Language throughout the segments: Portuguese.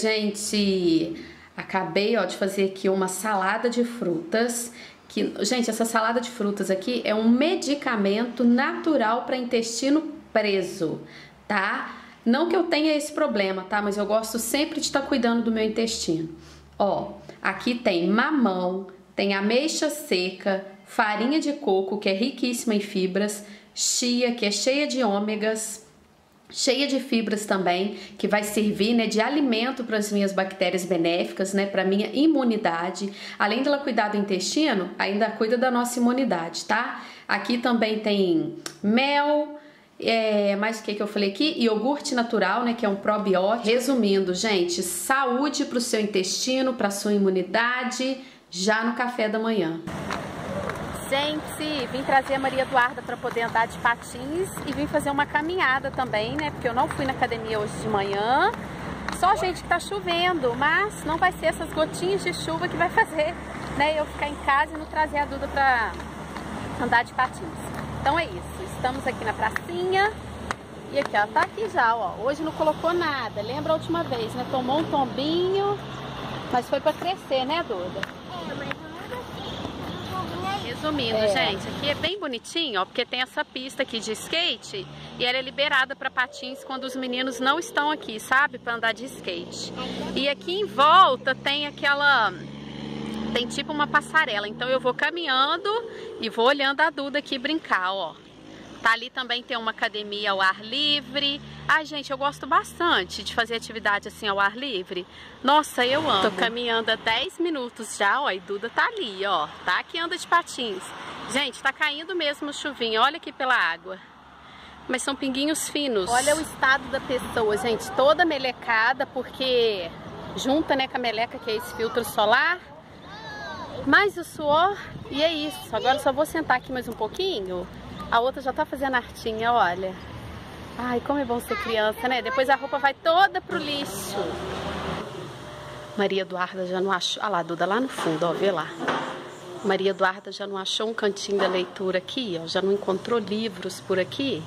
gente. Acabei, ó, de fazer aqui uma salada de frutas. Que, gente, essa salada de frutas aqui é um medicamento natural para intestino preso, tá? Não que eu tenha esse problema, tá? Mas eu gosto sempre de estar tá cuidando do meu intestino. Ó, aqui tem mamão, tem ameixa seca, farinha de coco, que é riquíssima em fibras, chia, que é cheia de ômegas, cheia de fibras também, que vai servir né, de alimento para as minhas bactérias benéficas, né, para minha imunidade. Além dela cuidar do intestino, ainda cuida da nossa imunidade, tá? Aqui também tem mel, é, mais o que, que eu falei aqui? Iogurte natural, né, que é um probiótico. Resumindo, gente, saúde para o seu intestino, para sua imunidade, já no café da manhã. Gente, vim trazer a Maria Eduarda para poder andar de patins e vim fazer uma caminhada também, né? Porque eu não fui na academia hoje de manhã. Só gente que tá chovendo, mas não vai ser essas gotinhas de chuva que vai fazer, né? Eu ficar em casa e não trazer a Duda para andar de patins. Então é isso. Estamos aqui na pracinha. E aqui, ó, tá aqui já, ó. Hoje não colocou nada. Lembra a última vez, né? Tomou um tombinho, mas foi para crescer, né, Duda? Resumindo, é. gente, aqui é bem bonitinho, ó, porque tem essa pista aqui de skate e ela é liberada para patins quando os meninos não estão aqui, sabe? Para andar de skate. E aqui em volta tem aquela tem tipo uma passarela, então eu vou caminhando e vou olhando a Duda aqui brincar, ó. Tá ali também tem uma academia ao ar livre. Ai, gente, eu gosto bastante de fazer atividade assim ao ar livre. Nossa, eu amo. Tô caminhando há 10 minutos já, ó, e Duda tá ali, ó. Tá aqui anda de patins. Gente, tá caindo mesmo chuvinho. Olha aqui pela água. Mas são pinguinhos finos. Olha o estado da pessoa, gente. Toda melecada, porque junta, né, com a meleca, que é esse filtro solar. Mais o suor. E é isso. Agora só vou sentar aqui mais um pouquinho a outra já tá fazendo artinha, olha. Ai, como é bom ser criança, né? Depois a roupa vai toda pro lixo. Maria Eduarda já não achou... Ah lá, Duda, lá no fundo, ó, vê lá. Maria Eduarda já não achou um cantinho da leitura aqui, ó. Já não encontrou livros por aqui.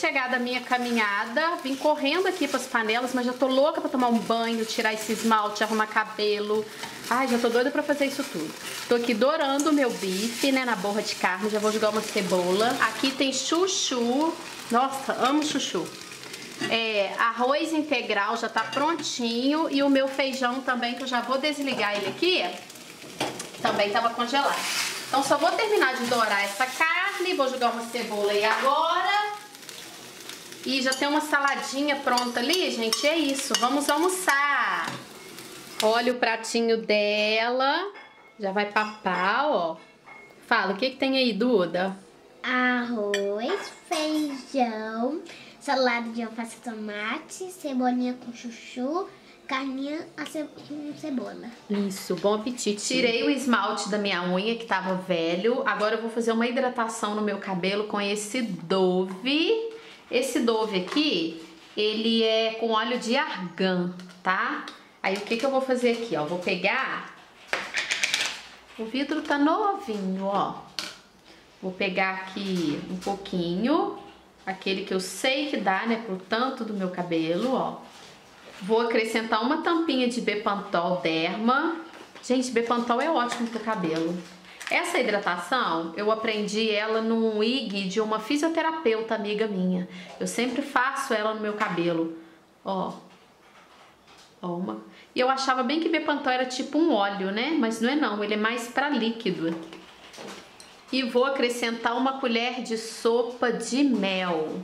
Chegar da minha caminhada, vim correndo aqui para as panelas, mas já tô louca para tomar um banho, tirar esse esmalte, arrumar cabelo. Ai, já tô doida para fazer isso tudo. Tô aqui dourando o meu bife, né, na borra de carne, já vou jogar uma cebola. Aqui tem chuchu, nossa, amo chuchu. É, arroz integral já tá prontinho e o meu feijão também, que eu já vou desligar ele aqui, também tava congelado. Então só vou terminar de dourar essa carne, vou jogar uma cebola aí agora. E já tem uma saladinha pronta ali, gente. É isso, vamos almoçar. Olha o pratinho dela. Já vai papar, ó. Fala, o que, que tem aí, Duda? Arroz, feijão, salada de alface tomate, cebolinha com chuchu, carninha com cebola. Isso, bom apetite. Tirei o esmalte da minha unha que tava velho. Agora eu vou fazer uma hidratação no meu cabelo com esse Dove esse Dove aqui, ele é com óleo de argan, tá? Aí o que que eu vou fazer aqui, ó? Vou pegar... O vidro tá novinho, ó. Vou pegar aqui um pouquinho, aquele que eu sei que dá, né, pro tanto do meu cabelo, ó. Vou acrescentar uma tampinha de Bepantol Derma. Gente, Bepantol é ótimo pro cabelo. Essa hidratação, eu aprendi ela num IG de uma fisioterapeuta amiga minha. Eu sempre faço ela no meu cabelo. Ó. Ó, uma. E eu achava bem que Bepantol era tipo um óleo, né? Mas não é não, ele é mais para líquido. E vou acrescentar uma colher de sopa de mel.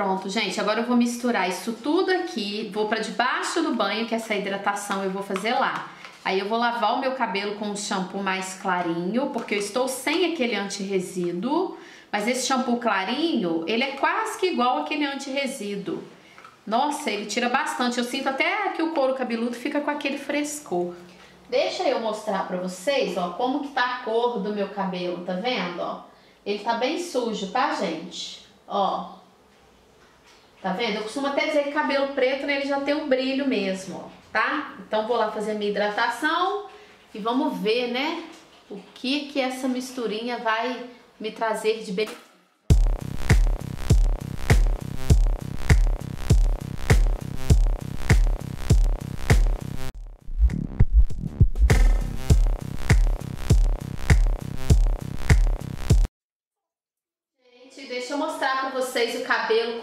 Pronto, gente, agora eu vou misturar isso tudo aqui, vou para debaixo do banho, que essa hidratação eu vou fazer lá. Aí eu vou lavar o meu cabelo com um shampoo mais clarinho, porque eu estou sem aquele anti-resíduo, mas esse shampoo clarinho, ele é quase que igual aquele anti-resíduo. Nossa, ele tira bastante, eu sinto até que o couro cabeludo fica com aquele frescor. Deixa eu mostrar pra vocês, ó, como que tá a cor do meu cabelo, tá vendo, ó? Ele tá bem sujo, tá, gente? Ó, Tá vendo? Eu costumo até dizer que cabelo preto né, ele já tem um brilho mesmo, tá? Então vou lá fazer minha hidratação e vamos ver, né? O que que essa misturinha vai me trazer de benefício.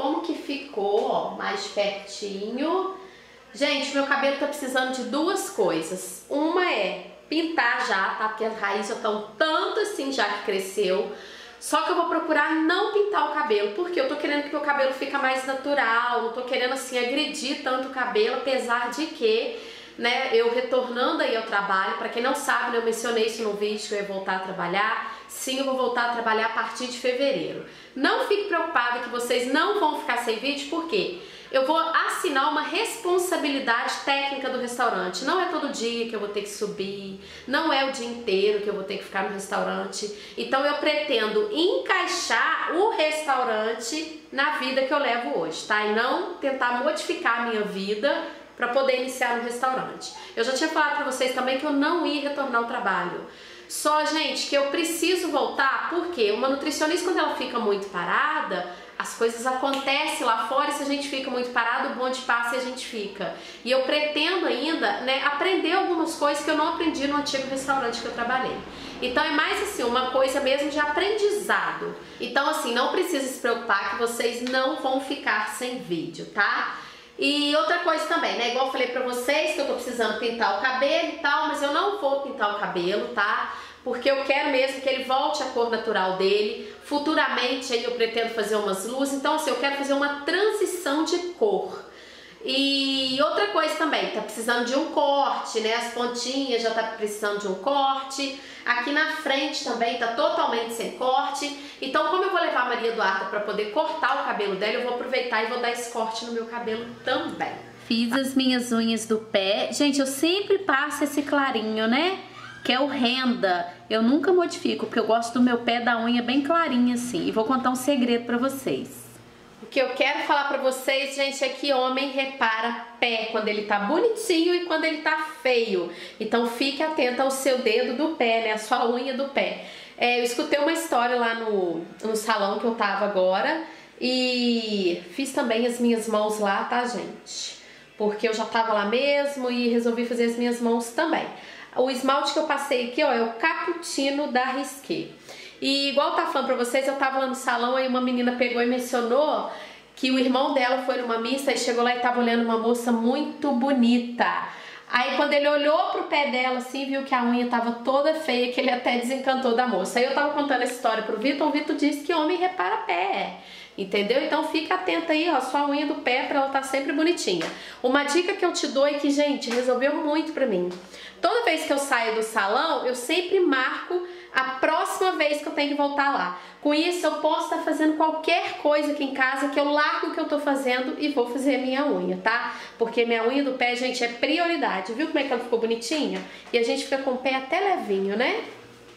Como que ficou, ó, mais pertinho. Gente, meu cabelo tá precisando de duas coisas. Uma é pintar já, tá? Porque as raízes já estão tanto assim já que cresceu. Só que eu vou procurar não pintar o cabelo, porque eu tô querendo que meu cabelo fique mais natural, não tô querendo assim agredir tanto o cabelo, apesar de que, né, eu retornando aí ao trabalho, para quem não sabe, né, eu mencionei isso no vídeo que eu ia voltar a trabalhar. Sim, eu vou voltar a trabalhar a partir de fevereiro. Não fique preocupado que vocês não vão ficar sem vídeo, porque eu vou assinar uma responsabilidade técnica do restaurante. Não é todo dia que eu vou ter que subir, não é o dia inteiro que eu vou ter que ficar no restaurante. Então eu pretendo encaixar o restaurante na vida que eu levo hoje, tá? E não tentar modificar a minha vida para poder iniciar no restaurante. Eu já tinha falado para vocês também que eu não ia retornar ao trabalho. Só, gente, que eu preciso voltar, porque uma nutricionista, quando ela fica muito parada, as coisas acontecem lá fora e se a gente fica muito parado, o bonde passa e a gente fica. E eu pretendo ainda né, aprender algumas coisas que eu não aprendi no antigo restaurante que eu trabalhei. Então é mais assim, uma coisa mesmo de aprendizado. Então assim, não precisa se preocupar que vocês não vão ficar sem vídeo, tá? E outra coisa também, né? Igual eu falei pra vocês que eu tô precisando pintar o cabelo e tal, mas eu não vou pintar o cabelo, tá? Porque eu quero mesmo que ele volte à cor natural dele. Futuramente aí eu pretendo fazer umas luzes, então assim, eu quero fazer uma transição de cor. E outra coisa também, tá precisando de um corte, né? As pontinhas já tá precisando de um corte. Aqui na frente também tá totalmente sem corte. Então, como eu vou levar a Maria Eduarda para poder cortar o cabelo dela, eu vou aproveitar e vou dar esse corte no meu cabelo também. Fiz as minhas unhas do pé. Gente, eu sempre passo esse clarinho, né? Que é o renda. Eu nunca modifico, porque eu gosto do meu pé da unha bem clarinha assim. E vou contar um segredo para vocês. O que eu quero falar pra vocês, gente, é que homem repara pé quando ele tá bonitinho e quando ele tá feio. Então fique atento ao seu dedo do pé, né? A sua unha do pé. É, eu escutei uma história lá no, no salão que eu tava agora e fiz também as minhas mãos lá, tá, gente? Porque eu já tava lá mesmo e resolvi fazer as minhas mãos também. O esmalte que eu passei aqui, ó, é o Cappuccino da Risqué. E igual tá falando pra vocês, eu tava lá no salão, aí uma menina pegou e mencionou que o irmão dela foi numa missa e chegou lá e tava olhando uma moça muito bonita. Aí quando ele olhou pro pé dela assim, viu que a unha tava toda feia, que ele até desencantou da moça. Aí eu tava contando essa história pro Vitor, o Vitor disse que homem repara pé. Entendeu? Então fica atenta aí, ó, sua unha do pé para ela estar tá sempre bonitinha. Uma dica que eu te dou e que, gente, resolveu muito pra mim. Toda vez que eu saio do salão, eu sempre marco a próxima vez que eu tenho que voltar lá. Com isso, eu posso estar fazendo qualquer coisa aqui em casa que eu largo o que eu tô fazendo e vou fazer a minha unha, tá? Porque minha unha do pé, gente, é prioridade. Viu como é que ela ficou bonitinha? E a gente fica com o pé até levinho, né?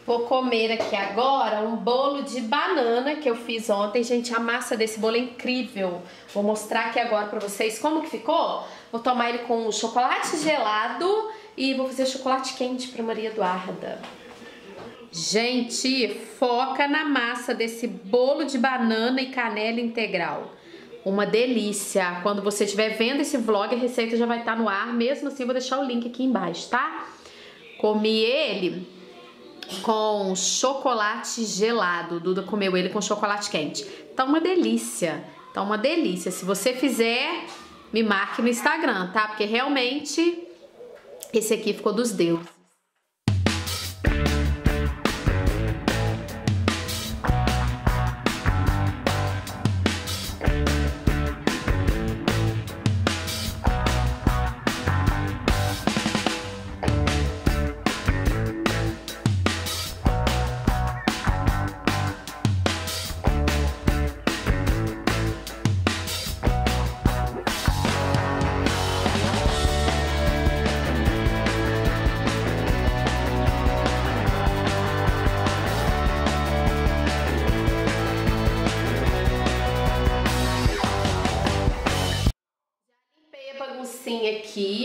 Vou comer aqui agora um bolo de banana que eu fiz ontem. Gente, a massa desse bolo é incrível. Vou mostrar aqui agora pra vocês como que ficou. Vou tomar ele com chocolate gelado e vou fazer chocolate quente pra Maria Eduarda. Gente, foca na massa desse bolo de banana e canela integral. Uma delícia. Quando você estiver vendo esse vlog, a receita já vai estar no ar. Mesmo assim, vou deixar o link aqui embaixo, tá? Comi ele com chocolate gelado. Duda comeu ele com chocolate quente. Tá uma delícia. Tá uma delícia. Se você fizer, me marque no Instagram, tá? Porque realmente esse aqui ficou dos deuses.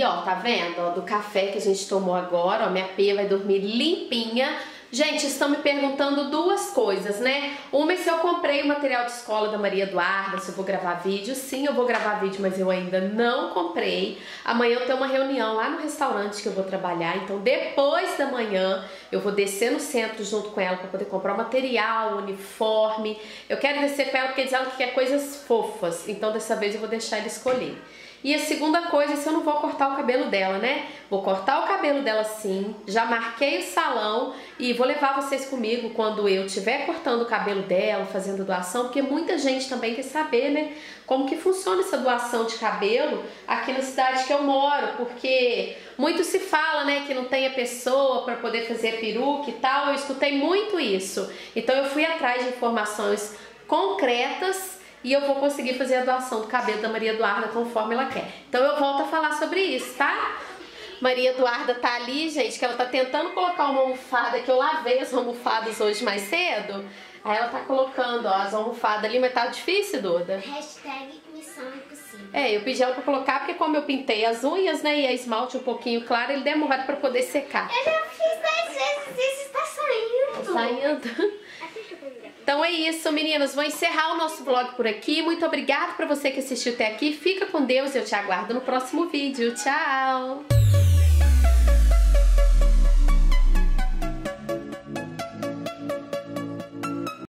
Ó, tá vendo? Ó, do café que a gente tomou agora, ó, minha pia vai dormir limpinha. Gente, estão me perguntando duas coisas, né? Uma é se eu comprei o material de escola da Maria Eduarda, se eu vou gravar vídeo. Sim, eu vou gravar vídeo, mas eu ainda não comprei. Amanhã eu tenho uma reunião lá no restaurante que eu vou trabalhar, então depois da manhã eu vou descer no centro junto com ela para poder comprar o material, o uniforme. Eu quero descer com ela porque diz ela que quer coisas fofas, então dessa vez eu vou deixar ela escolher. E a segunda coisa se eu não vou cortar o cabelo dela, né? Vou cortar o cabelo dela sim, já marquei o salão e vou levar vocês comigo quando eu estiver cortando o cabelo dela, fazendo doação, porque muita gente também quer saber, né? Como que funciona essa doação de cabelo aqui na cidade que eu moro, porque muito se fala, né, que não tem a pessoa para poder fazer peruca e tal. Eu escutei muito isso. Então eu fui atrás de informações concretas e eu vou conseguir fazer a doação do cabelo da Maria Eduarda conforme ela quer. Então eu volto a falar sobre isso, tá? Maria Eduarda tá ali, gente, que ela tá tentando colocar uma almofada, que eu lavei as almofadas hoje mais cedo. Aí ela tá colocando, ó, as almofadas ali, mas tá difícil, Duda? Hashtag missão impossível. É, eu pedi ela pra colocar, porque como eu pintei as unhas, né, e a esmalte um pouquinho claro, ele demora pra poder secar. Eu já fiz dez vezes e isso tá saindo. Tá saindo. Então é isso, meninas. Vou encerrar o nosso vlog por aqui. Muito obrigada para você que assistiu até aqui. Fica com Deus e eu te aguardo no próximo vídeo. Tchau!